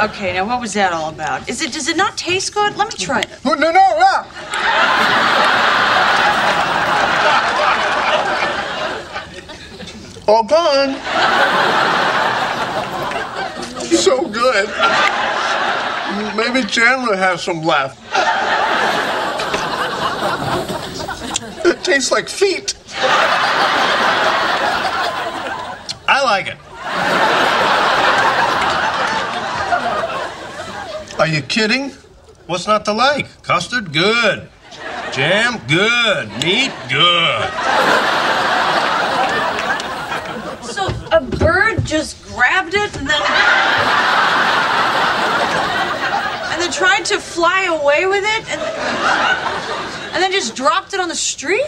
Okay, now what was that all about? Is it? Does it not taste good? Let me try it. No, no, no. ah. All gone. So good. Maybe Chandler has some left. It tastes like feet. I like it. Are you kidding? What's not to like? Custard, good. Jam, good. Meat, good. So a bird just grabbed it and then and then tried to fly away with it and and then just dropped it on the street?